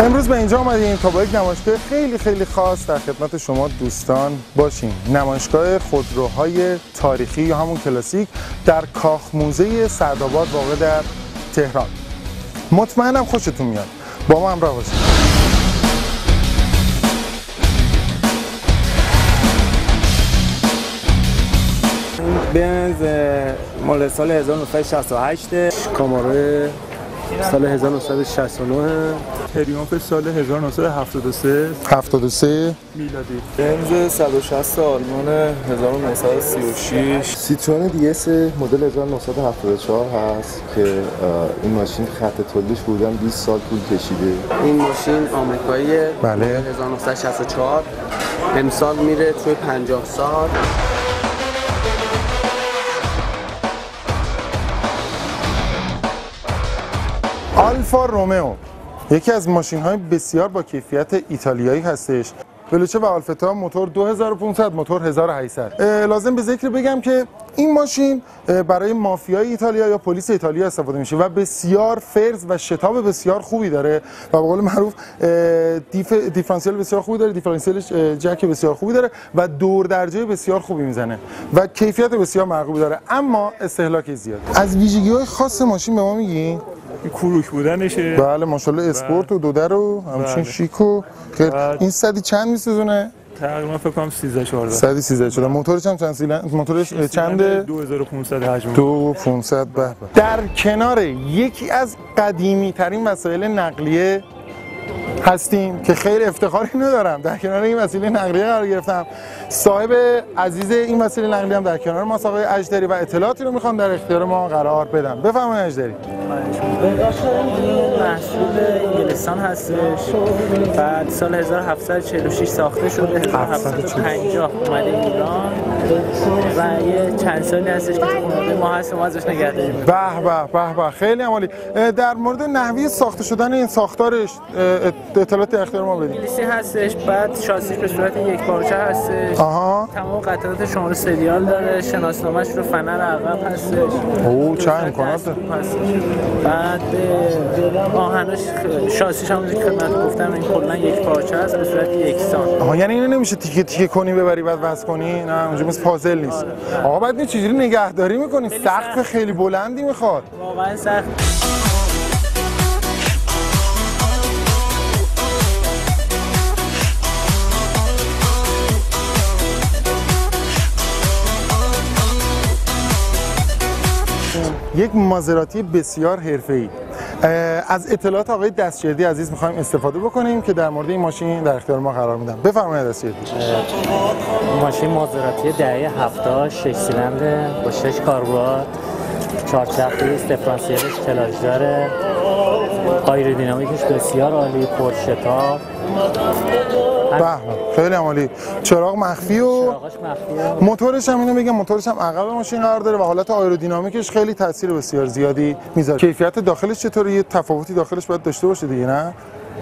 امروز به اینجا آمدیم تا با یک نمایشگاه خیلی خیلی خاص در خدمت شما دوستان باشیم. نمایشگاه خودروهای تاریخی یا همون کلاسیک در کاخ موزه سعدآباد واقع در تهران. مطمئنم خوشتون میاد. با ما همراه باشید. بنز مال سال 1968 کامارو سال 1969 تریومف سال 1973 73 میلادی. بنز 160 آلمان 1936 سیترون دی اس مدل 1974 هست که این ماشین خط تولیدش بودن 20 سال طول کشیده. این ماشین آمریکایی. بله. 1964 امسال میره توی 50 سال. آلفا رومئو. یکی از ماشین های بسیار با کیفیت ایتالیایی هستش. ولوچه و آلفتا موتور 2500 موتور 1800 اه، لازم به ذکر بگم که این ماشین برای مافیای ایتالیا یا پلیس ایتالیا استفاده میشه و بسیار فرز و شتاب بسیار خوبی داره و به قول معروف دیف... دیفرانسیل بسیار خوبی داره دیفرانسیلش جک بسیار خوبی داره و دور درجه بسیار خوبی می‌زنه و کیفیت بسیار مرغوبی داره. اما استهلاک زیاد. از ویژگی های خاص ماشین به ما میگی؟ این کروک بودنشه بله ماشاءالله اسپورت و دوده رو همچین بله. شیک و خیلی. این صدی چند میسوزونه تقریبا فکر کنم 13 14 صدی 13 شده موتورش هم چند سیلن موتورش چنده 2500 حجم دو 500 به به. در کنار یکی از قدیمی ترین وسایل نقلیه هستیم که خیلی افتخاری ندارم. در کنار این وسیله نقلیه قرار گرفتم. صاحب عزیز این وسیله نقلیه هم در کنار ما آقای اجدری و اطلاعاتی رو می‌خوام در اختیار ما قرار بدم. بفرمایید اجدری. محصول انگلستان هستش. بعد سال 1746 ساخته شده. 1750 اومده ایران. و یه چند سالی هستش که خانواده ما هست ما ازش نگهداری. به به به به خیلی عالی در مورد نحوه ساخته شدن این ساختارش اطلاعات اختیار ما بدید انگلیسی هستش بعد شاسیش به صورت یک پارچه هستش. آها. تمام قطعات شماره سریال داره شناسنامه‌ش رو فنر عقب هستش. اوه، چه امکانات. بعد آهنش شاسیش هم که خدمت گفتم این کلا یک پارچه است به صورت یکسان. آها یعنی اینو نمیشه تیکه تیکه کنی ببری بعد وصل کنی؟ نه اونجا مثل پازل نیست. آقا بعد چجوری نگهداری می‌کنی؟ سخت. خیلی بلندی می‌خواد. واقعا سخت. یک مازراتی بسیار حرفه‌ای. از اطلاعات آقای دستجردی عزیز می‌خوایم استفاده بکنیم که در مورد این ماشین در اختیار ما قرار میدم بفرمایید دستجردی ماشین مازراتی دهه 70 6 سیلندر با 6 کاربرات است دیفرانسیلش کلاژ داره آیرودینامیکش بسیار عالی پرشتاب. به به، خیلی عالی. چراغ مخفی و موتورش هم اینو بگم موتورش هم عقب ماشین قرار داره و حالت آیرودینامیکش خیلی تاثیر بسیار زیادی می‌ذاره. کیفیت داخلش چطوره یه تفاوتی داخلش باید داشته باشه دیگه نه؟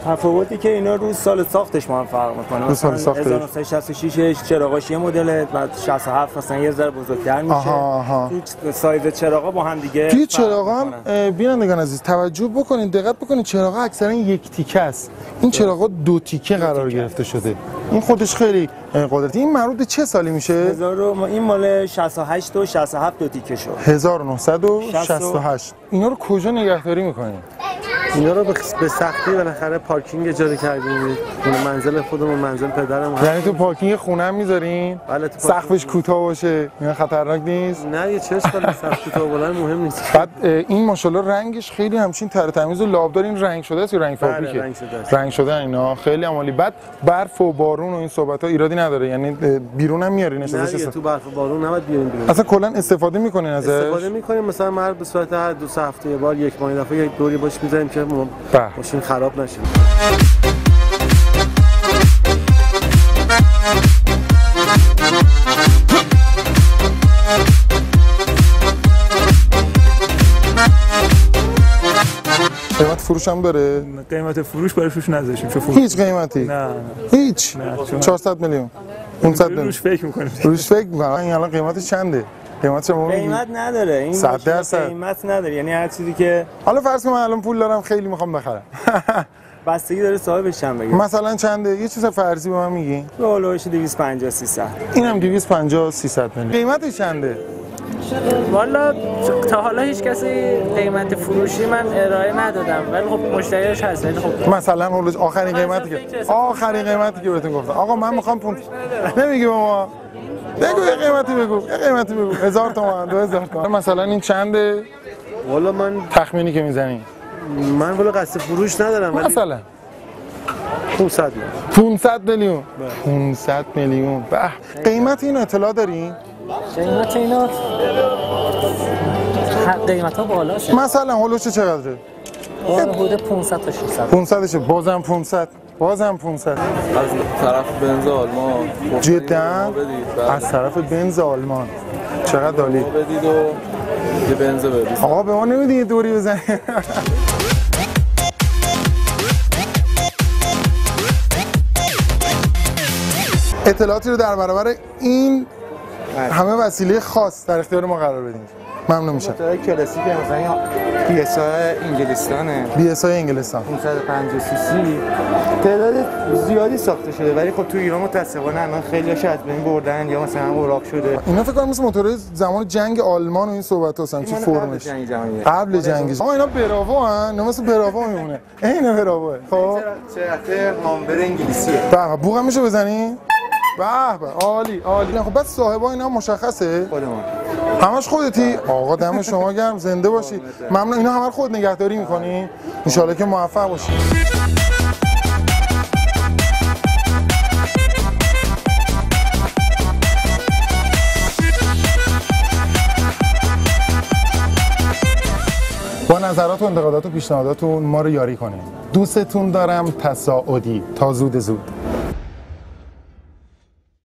تفاوتی که اینا رو سال ساختش ما هم فرق می‌کنه. رو سال ساختش. 1966 چراغاش یه مدل بعد 67 مثلا یه ذره بزرگتر میشه. آها، آها. تو سایز چراغا با هم دیگه توی فرق چراغ هم بینندگان عزیز توجه بکنید دقت بکنید چراغ اکثرا یک تیکه است. این چراغ دو تیکه قرار گرفته شده. این خودش خیلی قدرتی. این مربوط چه سالی میشه؟ هزار و- این مال 68 و 67 دو تیکه شد. 1968 اینا رو کجا نگهداری می‌کنید؟ اینا رو به سختی بالاخره پارکینگ اجاره کردیم. خونه منزل خودمون منزل پدرم یعنی تو پارکینگ خونه هم می‌ذارین؟ بله، تو سقفش. کوتاه باشه؟ اینا خطرناک نیست؟ نه یه چه اشکال سخت تو بلند مهم نیست. بعد این ماشاءالله رنگش خیلی همچین تر تمیز و لابدار این رنگ شده است یا رنگ بله، فابریکه؟ رنگ شده است. رنگ شده اینا. خیلی عمالی. بعد برف و بارون و این صحبت ها ایرادی نداره. یعنی بیرون هم میارینش نه تو برف و بارون نباید بیاریم بیرون. اصلا کلا استفاده می‌کنین ازش؟ استفاده می‌کنیم. مثلا هر به صورت هر دو سه هفته یه بار یک ماه دفعه یک دوری باش می‌ذاریم که ما-. ماشین خراب نشه. قیمت فروش هم داره قیمت فروش برای روش نذاشیم چه فروش؟ هیچ قیمتی. نه. نه هیچ. نه، چون- 400 میلیون. 500 میلیون روش فکر می‌کنیم. روش فکر. می‌کنم این الان قیمتش چنده؟ قیمت شما قیمت نداره. این صد درصد. قیمت نداره. یعنی هر چیزی که حالا فرض کن من الان پول دارم خیلی می‌خوام بخرم. بستگی داره صاحبش چند بگه. مثلا چنده یه چیز فرضی به من میگی. رولوش 250 300 اینم 250 300 میلیون قیمتش چنده؟ والا تا حالا هیچ کسی قیمت فروشی من ارائه ندادم. ولی خب مشتریش هست. ولی خب مثلا آخرین قیمتی که آخرین قیمتی که بهتون گفتم. آقا من می‌خوام پون نمیگی به ما بگو یه قیمتی بگو یه قیمتی بگو. هزار تومن دو هزار تومن. مثلا این چنده والا من تخمینی که می‌زنی. من والا قصد فروش ندارم ولی مثلا. 500 500 میلیون. 500 میلیون. به. قیمت این اطلاع داری؟ قیمت اینا قیمت ها بالاشه مثلا هولوش چقدره؟ حدود 500 تا 600 500 شه بازم 500 بازم 500 از طرف بنز آلمان. جدا؟ بدید بعد از طرف بنز آلمان. چقدر عالی. بدید و یه بنز بدید آقا به ما نمیدی یه دوری بزنی؟ اطلاعاتی رو در برابر این همه وسیله خاص در اختیار ما قرار بدیم ممنون میشم. موتورهای کلاسیک مثلا BSA انگلستانه. BSA انگلستان. 550 سی سی. تعداد زیادی ساخته شده ولی خب تو ایران متاسفانه الان خیلی از بین بردن یا مثلا اوراق شده. اینا فکر کنم مثل موتورهای زمان جنگ آلمان و این صحبت هستن چی فرمش. جنگ قبل جنگ آقا اینا براوو هن. اینا مثل براوو میمونه. عین براوو خب. چرخه هامبر انگلیسیه. هم میشه بزنی؟ به به عالی عالی. نه، خب بعد صاحبا اینا مشخصه؟ خودمان همش خودتی؟ آقا دم شما گرم زنده باشی. ممنون. اینا همه خود نگهداری می‌کنی؟ ان که موفق باشی. با نظرات و انتقادات و پیشنهاداتون ما رو یاری کنید دوستتون دارم. تصاعدی تا زود زود.